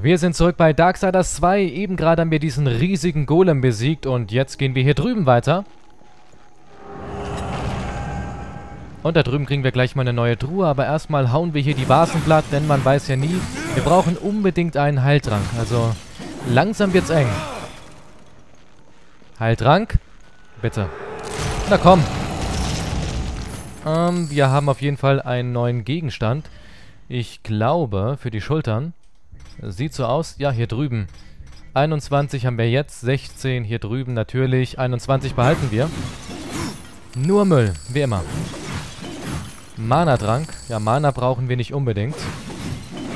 Wir sind zurück bei Darksiders 2. Eben gerade haben wir diesen riesigen Golem besiegt und jetzt gehen wir hier drüben weiter. Und da drüben kriegen wir gleich mal eine neue Truhe, aber erstmal hauen wir hier die Vasen platt, denn man weiß ja nie. Wir brauchen unbedingt einen Heiltrank, also langsam wird's eng. Heiltrank? Bitte. Na komm. Ähm, wir haben auf jeden Fall einen neuen Gegenstand. Ich glaube, für die Schultern. Sieht so aus. Ja, hier drüben. 21 haben wir jetzt, 16 hier drüben natürlich. 21 behalten wir. Nur Müll, wie immer. Mana-Trank. Ja, Mana brauchen wir nicht unbedingt.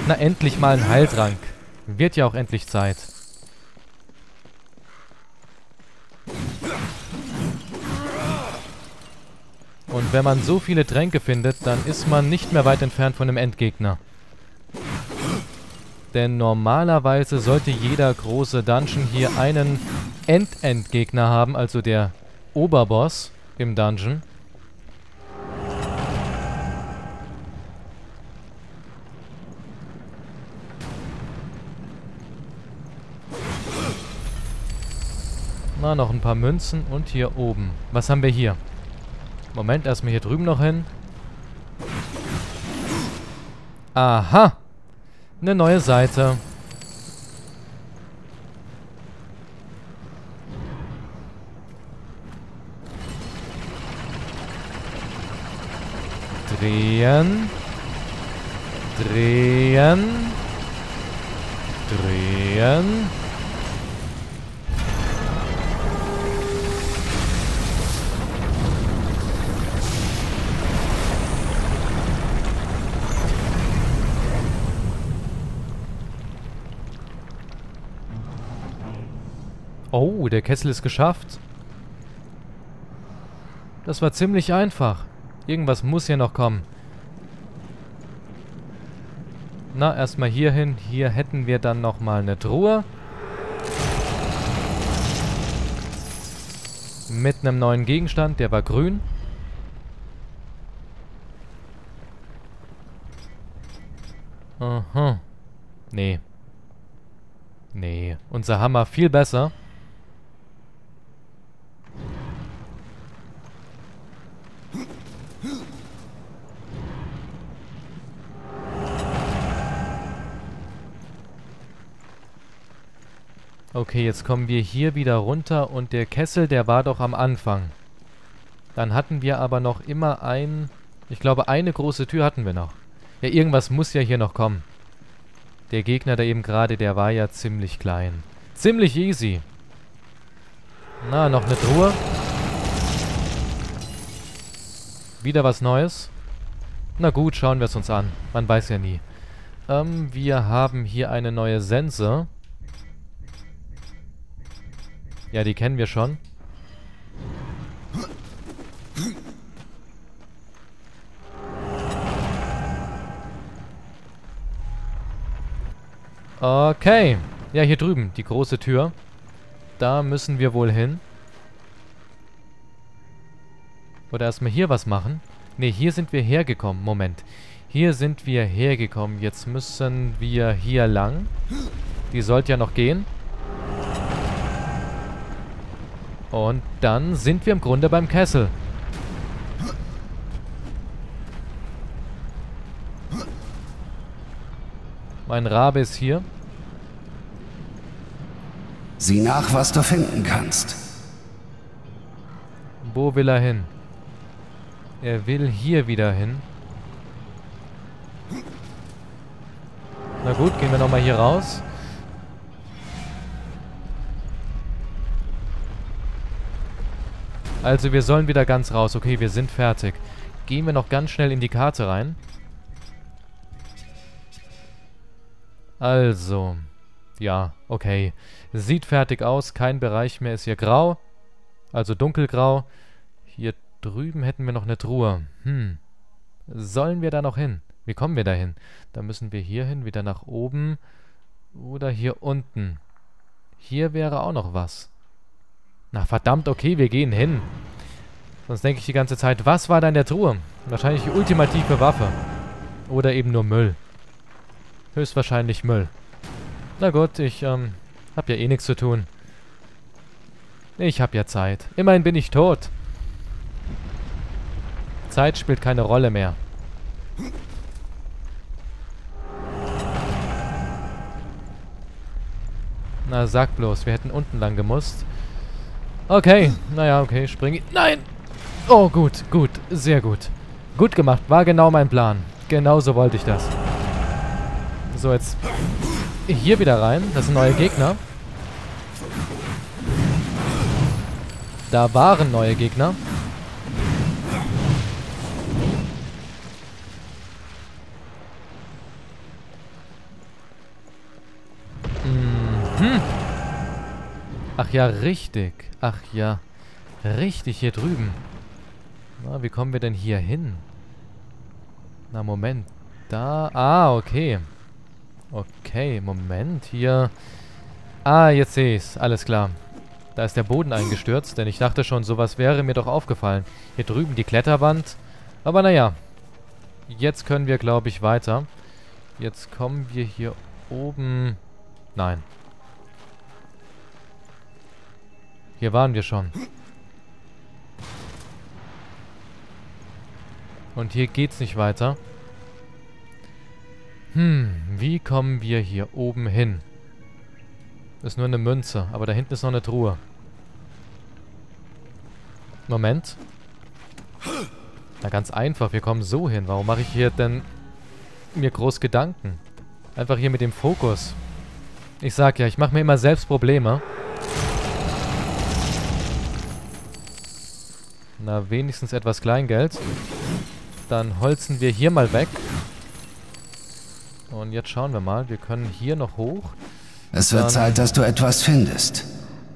Na, endlich mal ein Heiltrank. Wird ja auch endlich Zeit. Und wenn man so viele Tränke findet, dann ist man nicht mehr weit entfernt von einem Endgegner. Denn normalerweise sollte jeder große Dungeon hier einen End-Endgegner haben, also der Oberboss im Dungeon. Na, noch ein paar Münzen und hier oben. Was haben wir hier? Moment, erstmal hier drüben noch hin. Aha! Eine neue Seite. Drehen. Drehen. Drehen. Oh, der Kessel ist geschafft. Das war ziemlich einfach. Irgendwas muss hier noch kommen. Na, erstmal hier hin. Hier hätten wir dann nochmal eine Truhe. Mit einem neuen Gegenstand. Der war grün. Aha. Nee. Nee. Unser Hammer viel besser. Okay, jetzt kommen wir hier wieder runter und der Kessel, der war doch am Anfang. Dann hatten wir aber noch immer ein... Ich glaube, eine große Tür hatten wir noch. Ja, irgendwas muss ja hier noch kommen. Der Gegner da eben gerade, der war ja ziemlich klein. Ziemlich easy. Na, noch eine Truhe. Wieder was Neues. Na gut, schauen wir es uns an. Man weiß ja nie. Ähm, wir haben hier eine neue Sense. Ja, die kennen wir schon. Okay. Ja, hier drüben, die große Tür. Da müssen wir wohl hin. Oder erstmal hier was machen. Ne, hier sind wir hergekommen. Moment. Hier sind wir hergekommen. Jetzt müssen wir hier lang. Die sollte ja noch gehen. Und dann sind wir im Grunde beim Kessel. Mein Rabe ist hier. Sieh nach, was du finden kannst. Wo will er hin? Er will hier wieder hin. Na gut, gehen wir nochmal hier raus. Also wir sollen wieder ganz raus. Okay, wir sind fertig. Gehen wir noch ganz schnell in die Karte rein. Also. Ja, okay. Sieht fertig aus. Kein Bereich mehr ist hier grau. Also dunkelgrau. Hier drüben hätten wir noch eine Truhe. Hm. Sollen wir da noch hin? Wie kommen wir da hin? Da müssen wir hier hin, wieder nach oben. Oder hier unten. Hier wäre auch noch was. Na verdammt, okay, wir gehen hin. Sonst denke ich die ganze Zeit, was war da in der Truhe? Wahrscheinlich die ultimative Waffe. Oder eben nur Müll. Höchstwahrscheinlich Müll. Na gut, ich, ähm, hab ja eh nichts zu tun. Ich hab ja Zeit. Immerhin bin ich tot. Zeit spielt keine Rolle mehr. Na, sag bloß, wir hätten unten lang gemusst. Okay, naja, okay, springe. Nein! Oh, gut, gut, sehr gut. Gut gemacht, war genau mein Plan. Genauso wollte ich das. So, jetzt hier wieder rein. Das sind neue Gegner. Da waren neue Gegner. Ach ja, richtig. Ach ja, richtig hier drüben. Na, wie kommen wir denn hier hin? Na, Moment. Da. Ah, okay. Okay, Moment. Hier. Ah, jetzt sehe ich's. Alles klar. Da ist der Boden eingestürzt, denn ich dachte schon, sowas wäre mir doch aufgefallen. Hier drüben die Kletterwand. Aber naja. Jetzt können wir, glaube ich, weiter. Jetzt kommen wir hier oben... Nein. Hier waren wir schon. Und hier geht's nicht weiter. Hm, wie kommen wir hier oben hin? Ist nur eine Münze, aber da hinten ist noch eine Truhe. Moment. Na, ganz einfach. Wir kommen so hin. Warum mache ich hier denn mir groß Gedanken? Einfach hier mit dem Fokus. Ich sag ja, ich mache mir immer selbst Probleme. Na, wenigstens etwas Kleingeld. Dann holzen wir hier mal weg. Und jetzt schauen wir mal. Wir können hier noch hoch. Es wird Zeit, dass du etwas findest.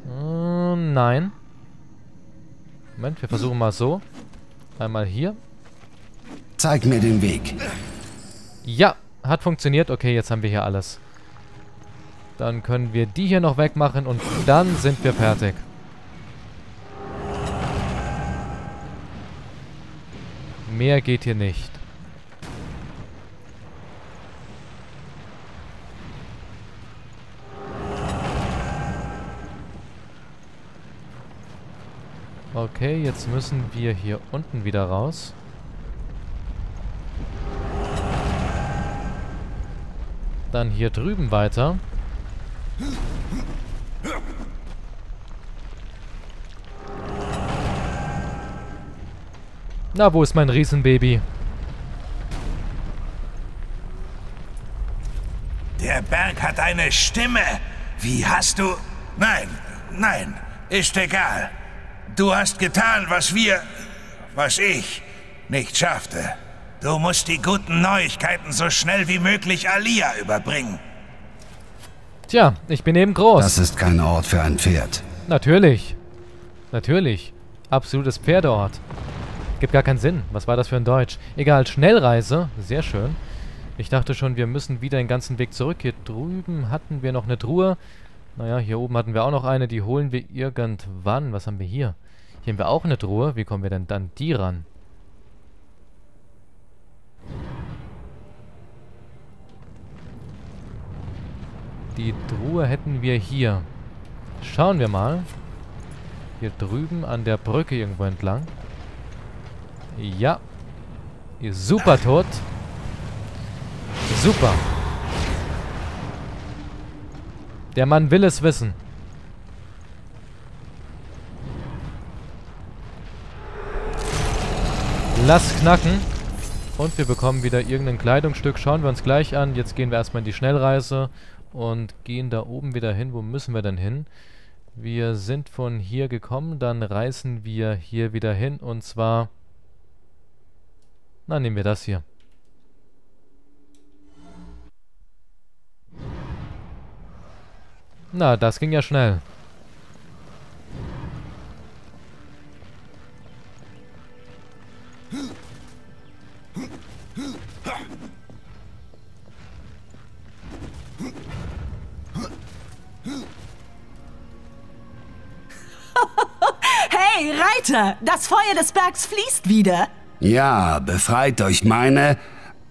Äh, nein. Moment, wir versuchen mal so. Einmal hier. Zeig mir den Weg. Ja, hat funktioniert. Okay, jetzt haben wir hier alles. Dann können wir die hier noch wegmachen und dann sind wir fertig. Mehr geht hier nicht. Okay, jetzt müssen wir hier unten wieder raus. Dann hier drüben weiter. Na, wo ist mein Riesenbaby? Der Berg hat eine Stimme. Wie hast du... Nein, nein, ist egal. Du hast getan, was wir... was ich nicht schaffte. Du musst die guten Neuigkeiten so schnell wie möglich Alia überbringen. Tja, ich bin eben groß. Das ist kein Ort für ein Pferd. Natürlich. Natürlich. Absolutes Pferdeort. Gibt gar keinen Sinn. Was war das für ein Deutsch? Egal, Schnellreise. Sehr schön. Ich dachte schon, wir müssen wieder den ganzen Weg zurück. Hier drüben hatten wir noch eine Truhe. Naja, hier oben hatten wir auch noch eine. Die holen wir irgendwann. Was haben wir hier? Hier haben wir auch eine Truhe. Wie kommen wir denn dann die ran? Die Truhe hätten wir hier. Schauen wir mal. Hier drüben an der Brücke irgendwo entlang. Ja. Super tot. Super. Der Mann will es wissen. Lass knacken. Und wir bekommen wieder irgendein Kleidungsstück. Schauen wir uns gleich an. Jetzt gehen wir erstmal in die Schnellreise und gehen da oben wieder hin. Wo müssen wir denn hin? Wir sind von hier gekommen. Dann reisen wir hier wieder hin. Und zwar... Na, nehmen wir das hier. Na, das ging ja schnell. hey, Reiter! Das Feuer des Bergs fließt wieder. Ja, befreit durch meine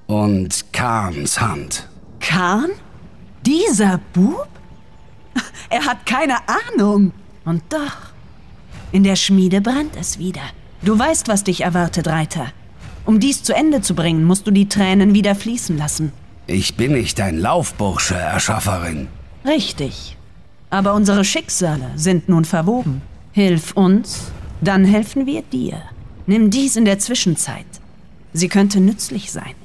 und Kahns Hand. Kahn? Dieser Bub? Er hat keine Ahnung. Und doch. In der Schmiede brennt es wieder. Du weißt, was dich erwartet, Reiter. Um dies zu Ende zu bringen, musst du die Tränen wieder fließen lassen. Ich bin nicht dein Laufbursche, Erschafferin. Richtig. Aber unsere Schicksale sind nun verwoben. Hilf uns, dann helfen wir dir. Nimm dies in der Zwischenzeit. Sie könnte nützlich sein.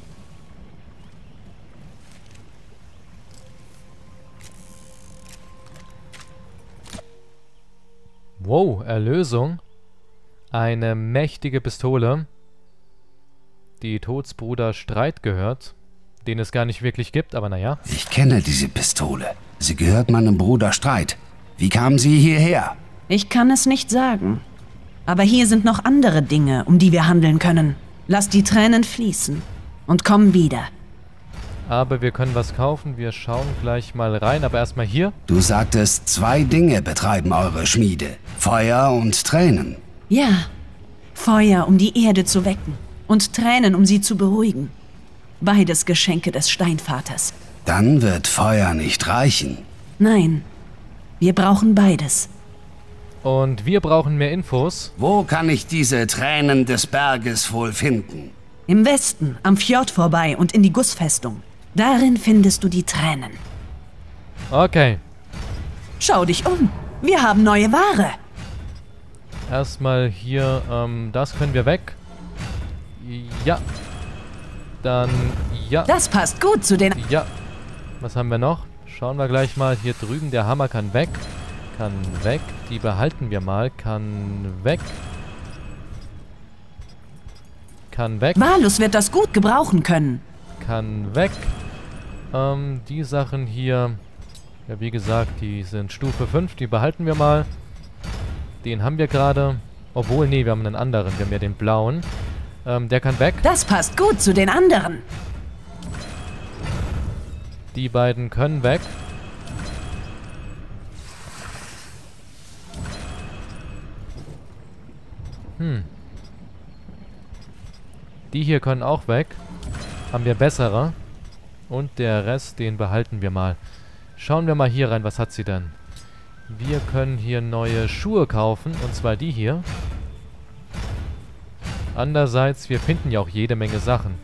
Wow, Erlösung. Eine mächtige Pistole, die Todsbruder Streit gehört, den es gar nicht wirklich gibt, aber naja. Ich kenne diese Pistole. Sie gehört meinem Bruder Streit. Wie kamen Sie hierher? Ich kann es nicht sagen. Aber hier sind noch andere Dinge, um die wir handeln können. Lass die Tränen fließen und komm wieder. Aber wir können was kaufen. Wir schauen gleich mal rein. Aber erstmal hier. Du sagtest, zwei Dinge betreiben eure Schmiede. Feuer und Tränen. Ja. Feuer, um die Erde zu wecken. Und Tränen, um sie zu beruhigen. Beides Geschenke des Steinvaters. Dann wird Feuer nicht reichen. Nein. Wir brauchen beides. Und wir brauchen mehr Infos. Wo kann ich diese Tränen des Berges wohl finden? Im Westen, am Fjord vorbei und in die Gussfestung. Darin findest du die Tränen. Okay. Schau dich um. Wir haben neue Ware. Erstmal hier, ähm, das können wir weg. Ja. Dann, ja. Das passt gut zu den... Ja. Was haben wir noch? Schauen wir gleich mal. Hier drüben, der Hammer kann weg. Kann weg. Die behalten wir mal. Kann weg. Kann weg. Valus wird das gut gebrauchen können. Kann weg. Ähm, die Sachen hier, ja wie gesagt, die sind Stufe 5, die behalten wir mal. Den haben wir gerade. Obwohl, nee, wir haben einen anderen. Wir haben ja den blauen. Ähm, der kann weg. Das passt gut zu den anderen. Die beiden können weg. Hm. Die hier können auch weg. Haben wir bessere. Und der Rest, den behalten wir mal. Schauen wir mal hier rein, was hat sie denn? Wir können hier neue Schuhe kaufen, und zwar die hier. Andererseits, wir finden ja auch jede Menge Sachen.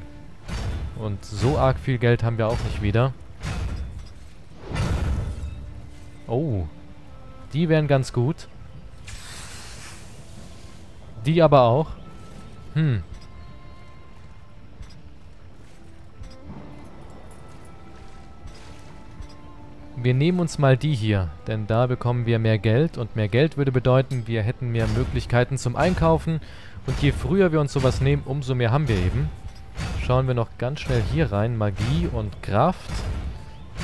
Und so arg viel Geld haben wir auch nicht wieder. Oh. Die wären ganz gut. Die aber auch. Hm. Wir nehmen uns mal die hier, denn da bekommen wir mehr Geld und mehr Geld würde bedeuten, wir hätten mehr Möglichkeiten zum Einkaufen und je früher wir uns sowas nehmen, umso mehr haben wir eben. Schauen wir noch ganz schnell hier rein, Magie und Kraft.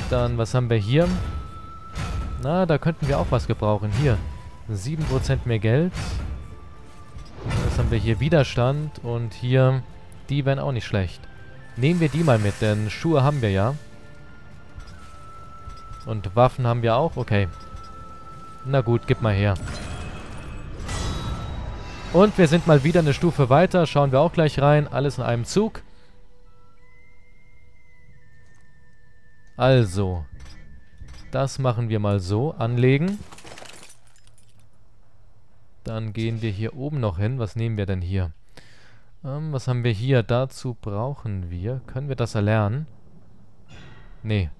Dann, was haben wir hier? Na, da könnten wir auch was gebrauchen. Hier, 7% mehr Geld. Was haben wir hier? Widerstand und hier, die wären auch nicht schlecht. Nehmen wir die mal mit, denn Schuhe haben wir ja. Und Waffen haben wir auch? Okay. Na gut, gib mal her. Und wir sind mal wieder eine Stufe weiter. Schauen wir auch gleich rein. Alles in einem Zug. Also. Das machen wir mal so. Anlegen. Dann gehen wir hier oben noch hin. Was nehmen wir denn hier? Ähm, was haben wir hier? Dazu brauchen wir... Können wir das erlernen? Nee.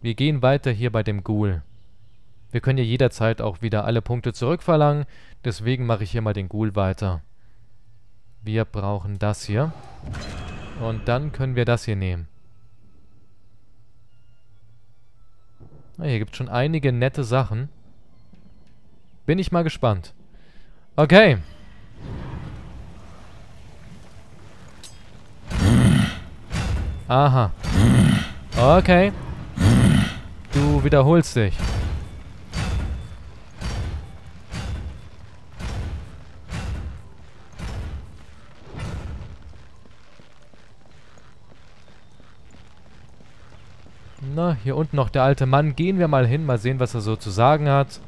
Wir gehen weiter hier bei dem Ghoul. Wir können ja jederzeit auch wieder alle Punkte zurückverlangen. Deswegen mache ich hier mal den Ghoul weiter. Wir brauchen das hier. Und dann können wir das hier nehmen. Hier gibt es schon einige nette Sachen. Bin ich mal gespannt. Okay. Aha. Okay. Du wiederholst dich. Na, hier unten noch der alte Mann. Gehen wir mal hin, mal sehen, was er so zu sagen hat.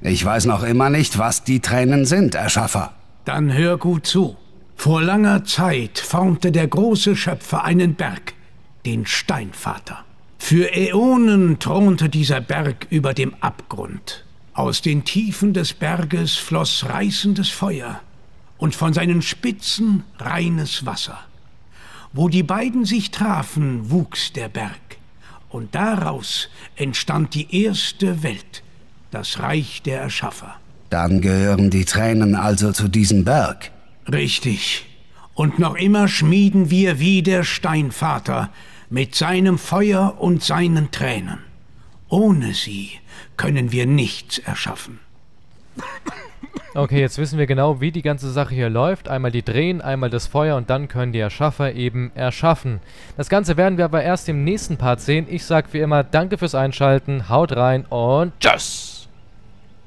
Ich weiß noch immer nicht, was die Tränen sind, Erschaffer. Dann hör gut zu. Vor langer Zeit formte der große Schöpfer einen Berg, den Steinvater. Für Äonen thronte dieser Berg über dem Abgrund. Aus den Tiefen des Berges floss reißendes Feuer und von seinen Spitzen reines Wasser. Wo die beiden sich trafen, wuchs der Berg, und daraus entstand die erste Welt, das Reich der Erschaffer. Dann gehören die Tränen also zu diesem Berg. Richtig. Und noch immer schmieden wir wie der Steinvater mit seinem Feuer und seinen Tränen. Ohne sie können wir nichts erschaffen. Okay, jetzt wissen wir genau, wie die ganze Sache hier läuft. Einmal die Drehen, einmal das Feuer und dann können die Erschaffer eben erschaffen. Das Ganze werden wir aber erst im nächsten Part sehen. Ich sag wie immer, danke fürs Einschalten, haut rein und tschüss!